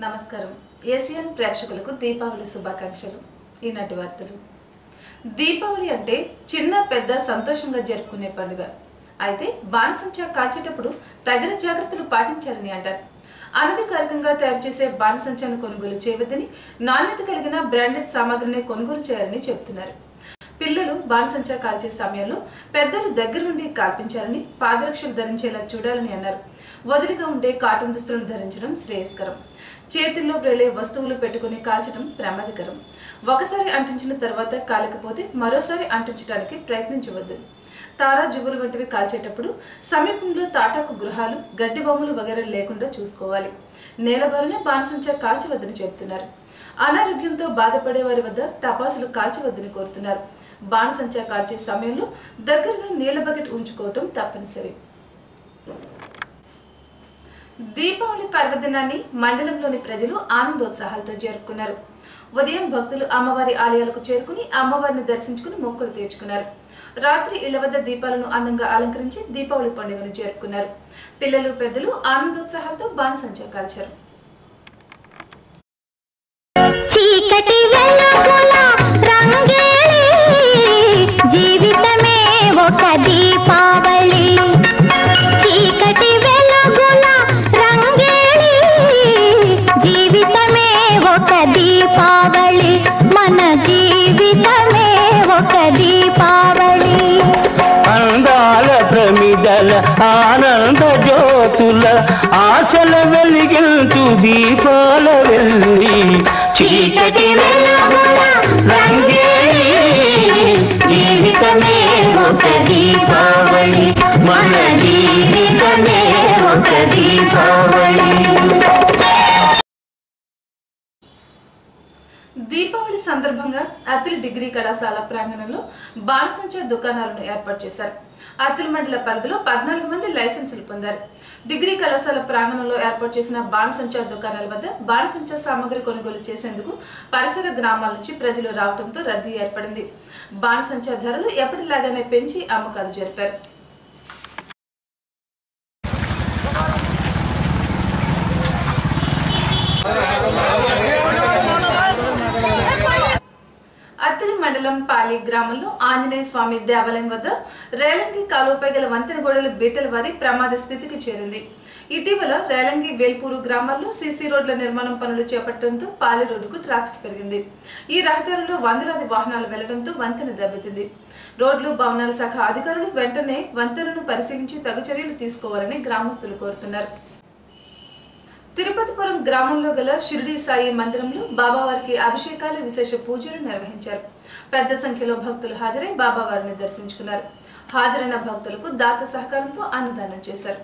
నమస్కారం. ఏసియన్ ప్రేక్షకులకు దీపావళి శుభాకాంక్షలు. ఈనాటి వార్తలు. దీపావళి అంటే చిన్న పెద్ద సంతోషంగా జరుపుకునే పండుగ. అయితే బాణసంచా కాల్చేటప్పుడు తగిన జాగ్రత్తలు పాటించాలని అంటారు. అనధికారికంగా తయారు చేసే బాణసంచాను కొనుగోలు చేయవద్దని నాణ్యత కలిగిన బ్రాండెడ్ సామాగ్రిని కొనుగోలు చేయాలని చెబుతున్నారు. పిల్లలు బాణసంచా కాల్చే సమయంలో పెద్దలు దగ్గర నుండి కాల్పించాలని పాదరక్షలు ధరించేలా చూడాలని అన్నారు. వదిలిగా ఉండే కాటన్ దుస్తులను ధరించడం శ్రేయస్కరం. చేతుల్లో వ్రేలే వస్తువులు పెట్టుకుని కాల్చడం ప్రమాదకరం. ఒకసారి అంటించిన తర్వాత కాలకపోతే మరోసారి అంటించడానికి ప్రయత్నించవద్దు. తారా జువ్వులు వంటివి కాల్చేటప్పుడు సమీపంలో తాటాకు గృహాలు గడ్డి బొమ్మలు వగైరా లేకుండా చూసుకోవాలి. నేలబారునే బాణసంచా కాల్చవద్దని చెబుతున్నారు. అనారోగ్యంతో బాధపడే వారి వద్ద టపాసులు కాల్చవద్దని కోరుతున్నారు. బాణసంచా కాల్చే సమయంలో దగ్గరగా నీళ్ళ బకెట్ ఉంచుకోవటం తప్పనిసరి. దీపావళి పర్వదినాన్ని మండలంలోని ప్రజలు ఆనందోత్సాహాలతో జరుపుకున్నారు. ఉదయం భక్తులు అమ్మవారి ఆలయాలకు చేరుకుని అమ్మవారిని దర్శించుకుని మొక్కులు తీర్చుకున్నారు. రాత్రి ఇళ్ళ వద్ద దీపాలను అందంగా అలంకరించి దీపావళి పండుగను జరుపుకున్నారు. పిల్లలు పెద్దలు ఆనందోత్సాహాలతో బాణసంచా కాల్చారు. జ్యోతుల ఆశల వెలిగించు దీపాల వెళ్ళి చీకటి వెలుగుల జీవితమే ఒక దీపా. సందర్భంగా అత్తిలి డిగ్రీ కళాశాల ప్రాంగణంలో బాణసంచ దుకాణాలను ఏర్పాటు చేశారు. అత్తిలి మండల పరిధిలో పద్నాలుగు మంది లైసెన్సులు పొందారు. డిగ్రీ కళాశాల ప్రాంగణంలో ఏర్పాటు చేసిన బాణసంచా దుకాణాల వద్ద బాణసంచా సామాగ్రి కొనుగోలు చేసేందుకు పరిసర గ్రామాల నుంచి ప్రజలు రావడంతో రద్దీ ఏర్పడింది. బాణసంచా ధరలు ఎప్పటిలాగానే పెంచి అమ్మకాలు జరిపారు అత్తిలి మండలం పాలి గ్రామంలో ఆంజనేయ స్వామి దేవాలయం వద్ద రేలంగి కాలువపై గల వంతెన గోడలు బీటలు వారి ప్రమాద స్థితికి చేరింది. ఇటీవల రేలంగి వేల్పూరు గ్రామాల్లో సీసీ రోడ్ల నిర్మాణం పనులు చేపట్టడంతో పాలి రోడ్డుకు ట్రాఫిక్ పెరిగింది. ఈ రహదారిలో వందలాది వాహనాలు వెళ్ళడంతో వంతెన దెబ్బతింది. రోడ్లు భవనాల శాఖ అధికారులు వెంటనే వంతెనను పరిశీలించి తగు చర్యలు తీసుకోవాలని గ్రామస్తులు కోరుతున్నారు. తిరుపతిపురం గ్రామంలో గల షిరిడి సాయి మందిరంలో బాబావారికి అభిషేకాలు విశేష పూజలు నిర్వహించారు. పెద్ద సంఖ్యలో భక్తులు హాజరై బాబావారిని దర్శించుకున్నారు. హాజరైన భక్తులకు దాత సహకారంతో అన్నదానం చేశారు.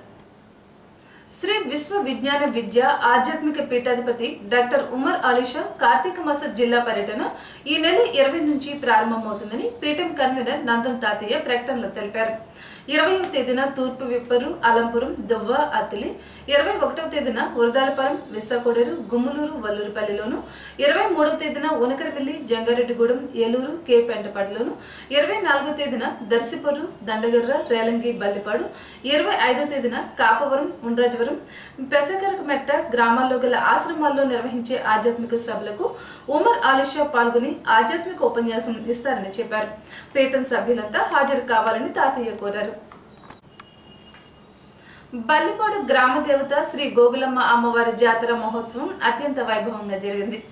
శ్రీ విశ్వ విజ్ఞాన విద్య ఆధ్యాత్మిక పీఠాధిపతి డాక్టర్ ఉమర్ అలీషా కార్తీక మాస జిల్లా పర్యటన ఈ నెల ఇరవై నుంచి ప్రారంభమవుతుందని పీఠం కన్వీనర్ నందం తాతయ్య ప్రకటనలో తెలిపారు. ఇరవైవ తేదీన తూర్పు విప్పరు అలంపురం దువ్వ అతిలి. ఇరవై ఒకటవ తేదీన ఉరదాలపాలెం విస్సాకోడేరు గుమ్మలూరు వల్లూరుపల్లిలోను. ఇరవై మూడవ తేదీన ఉనకరపల్లి జంగారెడ్డిగూడెం ఏలూరు కే పెంటపాడులోను. ఇరవై నాలుగో తేదీన దర్శిపర్రు దండగర్ర రేలంగి బల్లిపాడు. ఇరవై ఐదో తేదీన కాపవరం ఉండ్రాజవరం. పెసకరకమెట్ట గ్రామాల్లో గల ఆశ్రమాల్లో నిర్వహించే ఆధ్యాత్మిక సభలకు ఉమర్ ఆలిషా పాల్గొని ఆధ్యాత్మిక ఉపన్యాసం ఇస్తారని చెప్పారు. పీఠం సభ్యులంతా హాజరు కావాలని తాతయ్య కోరారు. బల్లిపాడు గ్రామ దేవత శ్రీ గోగులమ్మ అమ్మవారి జాతర మహోత్సవం అత్యంత వైభవంగా జరిగింది.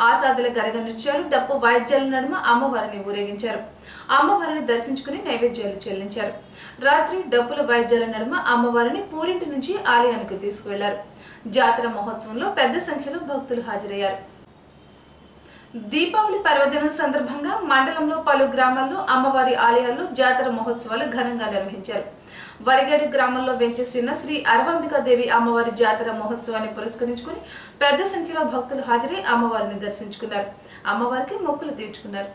ఆసాదుల గరగ నృత్యాలు డప్పు వాయిద్యాల నడుమ అమ్మవారిని ఊరేగించారు. అమ్మవారిని దర్శించుకుని నైవేద్యాలు చెల్లించారు. రాత్రి డప్పుల వాయిద్యాల నడుమ అమ్మవారిని పూరింటి నుంచి ఆలయానికి తీసుకువెళ్ళారు. జాతర మహోత్సవంలో పెద్ద సంఖ్యలో భక్తులు హాజరయ్యారు. దీపావళి పర్వదినం సందర్భంగా మండలంలో పలు గ్రామాల్లో అమ్మవారి ఆలయాల్లో జాతర మహోత్సవాలు ఘనంగా నిర్వహించారు. వరిగడి గ్రామంలో వెంచేస్తున్న శ్రీ అరవంబికాదేవి అమ్మవారి జాతర మహోత్సవాన్ని పురస్కరించుకుని పెద్ద సంఖ్యలో భక్తులు హాజరై అమ్మవారిని దర్శించుకున్నారు. అమ్మవారికి మొక్కులు తీర్చుకున్నారు.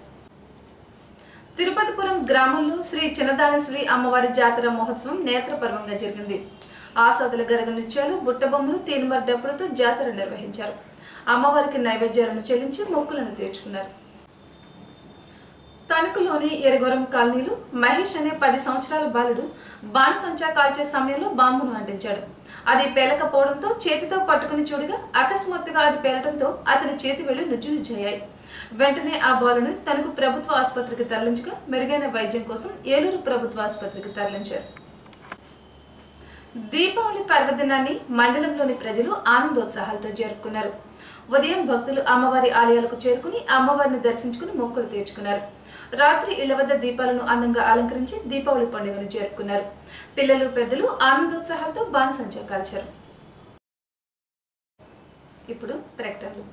తిరుపతిపురం గ్రామంలో శ్రీ చిన్నదానేశ్వరి అమ్మవారి జాతర మహోత్సవం నేత్రపర్వంగా జరిగింది. ఆసాదుల గరగ నృత్యాలు బుట్టబొమ్మలు తీన్మర్ డప్పులతో జాతర నిర్వహించారు. అమ్మవారికి నైవేద్యాలను చెల్లించి మొక్కులను తీర్చుకున్నారు. తణుకులోని ఎరగొరం కాలనీలో మహేష్ అనే పది సంవత్సరాల బాలుడు బాణసంచా కాల్చే సమయంలో బాంబును అంటించాడు. అది పేలకపోవడంతో చేతితో పట్టుకుని చూడగా అకస్మాత్తుగా అది పేలటంతో అతని చేతి వేళ్ళు నుజ్జునుజ్జయ్యాయి. వెంటనే ఆ బాలుని తనకు ప్రభుత్వ ఆసుపత్రికి తరలించగా మెరుగైన వైద్యం కోసం ఏలూరు ప్రభుత్వ ఆసుపత్రికి తరలించారు. దీపావళి పర్వదినాన్ని మండలంలోని ప్రజలు ఆనందోత్సాహాలతో జరుపుకున్నారు. ఉదయం భక్తులు అమ్మవారి ఆలయాలకు చేరుకుని అమ్మవారిని దర్శించుకుని మొక్కులు తీర్చుకున్నారు. రాత్రి ఇళ్ళ వద్ద దీపాలను అందంగా అలంకరించి దీపావళి పండుగను జరుపుకున్నారు. పిల్లలు పెద్దలు ఆనందోత్సాహాలతో బాణసంచా కాల్చారు. ఇప్పుడు ప్రకటనలు.